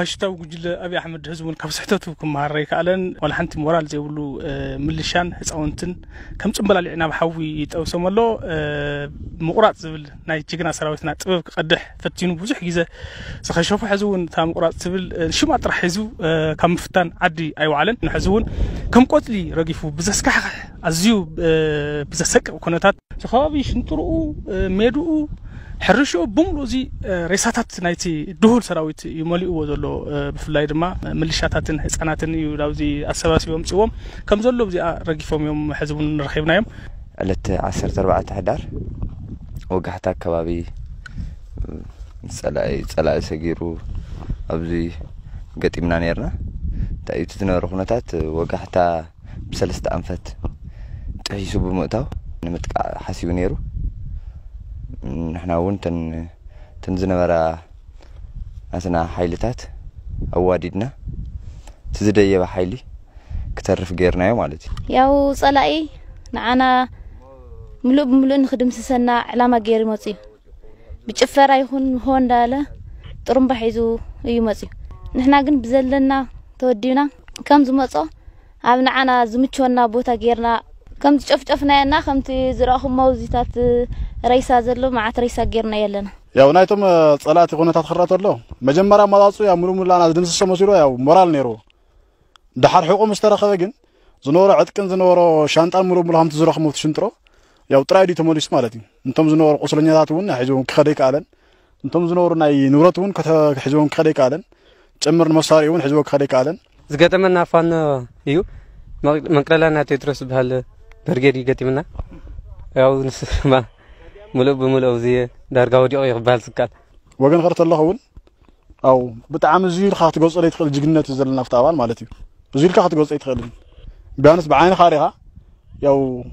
ፈሽተው ጉጅለ አብይ አሕመድ ህዝቡን ካብ ስሕተቱ ክመሃረይ ከኣለን ዋላ ሓንቲ ሞራል ዘይብሉ ምልሻን ህፃውንትን ከም ፅምበላሊዕ ናብ ሓዊ ይጠብሶም ኣሎ ምቁራፅ ዝብል ናይ ጅግና ሰራዊትና ጥበብ ክቀድሕ ፈቲኑ ብዙሕ ግዜ ዝኸሸፉ ሕዚ እውን እታ ምቁራፅ ትብል ሽማ ጥራሕ ሒዙ ካብ ምፍታን ዓዲ ኣይወዓለን ንሕዚ እውን ከም ቆፅሊ ረጊፉ ብዘስካሕክሕ ኣዝዩ ብዘሰቅቕ ኩነታት ዝከባቢ ሽንጥርኡ ሜድኡ ሕርሽኡ ብምሉ እዚ ሬሳታት ናይቲ ድሁል ሰራዊት እዩ መሊእዎ ዘሎ ብፍላይ ድማ ምልሻታትን ህፃናትን እዩ ናብዚ ኣሰባሲቦም ፅዎም ከም ዘሎ ብዚኣ ረጊፎም እዮም ሕዚ እውን ንረኪብናዮም ዕለት 14 ሕዳር ወጋሕታ ከባቢ ፀላኢ ሰጊሩ ኣብዚ ገጢምና ነርና እንታይ እዩ ዝነበሩ ኩነታት ወጋሕታ ብሰለስተ ኣንፈት ጥሒሱ ብምእታው ንምጥቃዕ ሓሲቡ ነይሩ ንሕና እውን ተን ዝነበራ ኣተና ሓይልታት ኣዋዲድና እቲ ዝደየባ ሓይሊ ክተርፍ ገይርናዮ ማለት እዩ ያው ፀላኢ ንዓና ምሉእ ብምሉእ ንክድምስሰና ዕላማ ገይሩ ይመፅ እዩ ብጭፈራ ይኹን ሆ እንዳለ ጥሩምባ ሒዙ እዩ መፅ እዩ ንሕና ግን ብዘለና ተወዲብና ከም ዝመፆ ኣብ ንዓና ዝምቸወና ቦታ ጌርና كمتي شفشفنا يا ناخ كمتي زراهم موزيتات ريسا زلو مع تريسا جيرنا يلنا يا ونايتم صلاتي قلنا تخرجت له مجمرة ما لاصو يا مرو ملا أنا دم سش مسيرو يا مورال نيرو ده حرقو مشترى خذين زنورة عتكن زنورة شانت المرو ملهم تزرخ موت شنترو يا وتراي دي تمولي سمارتي انتم زنور أصلنا ذاتون حجون كخديك علن انتم زنور ناي نورتون كت حجون كخديك علن تمر مصاريون حجون كخديك علن زقت من نافان يو ما ما كلا ناتي ترس بهال برجري قتي منا ياو نسمع ملو بملو زي ان ودي أي قبال سكال ان غرت الله هون أو ان زيل خاطر جوز أريد خل جنة تزل النفط أول ما لتي زيل خاطر جوز أريد خل بيانس بعين خارها ياو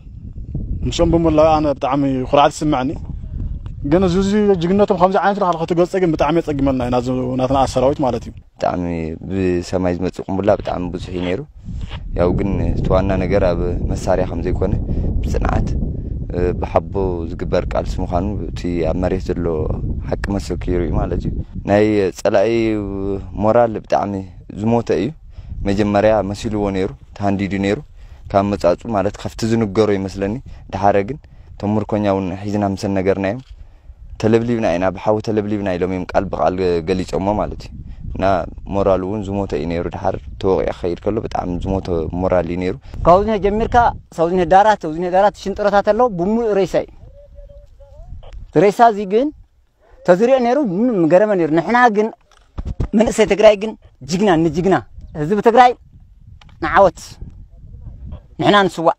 مشان بمر أنا بتعامي خرعت سمعني جنا زوزي جنة تم خمسة عين خاطر جوز أجي بتعامي أجي منا نازو ناتنا عشرة ويت ما لتي ብጣዕሚ ብሰማይ ዝመፅእ ቁምቡላ ብጣዕሚ ብዙሕ እዩ ነይሩ ያው ግን እቲ ዋና ነገር ኣብ መሳርያ ከም ዘይኮነ ብፅንዓት ብሓቦ ዝግበር ቃልሲ ምዃኑ እቲ ኣብ መሬት ዘሎ ሓቂ ክይሩ እዩ ማለት እዩ ናይ ፀላኢ ሞራል ብጣዕሚ ዝሞተ እዩ መጀመርያ መሲልዎ ነይሩ ተሃንዲዱ ነይሩ ካብ መፃፁ ማለት ካብቲ ዝንገሮ ይመስለኒ ድሓረ ግን እቶም ምርኮኛ እውን ሒዝና ምሰን ነገርና እዮም ተለብሊብና ኢና ብሓዊ ተለብሊብና ኢሎም እዮም ቃል ብቃል ገሊፆሞ ማለት እዩ ናብ ሞራል እውን ዝሞተ እዩ ነይሩ ድሓር ተወቂዐ ክኸይድ ከሎ ብጣዕሚ ዝሞተ ሞራል እዩ ነይሩ ካብዚ ጀሚርካ ሰብዚ ዳራት ሰብዚ ዳራት ሽንጥሮታት ኣለዎ ብሙሉእ ሬሳ እዩ ሬሳ እዚ ግን ተዝሪኦ ነይሩ ገረመ ነይሩ ንሕና ግን መንእሰይ ትግራይ ግን ጅግና ንጅግና ህዝቢ ትግራይ ንዓወት ንሕና ንስዋዕ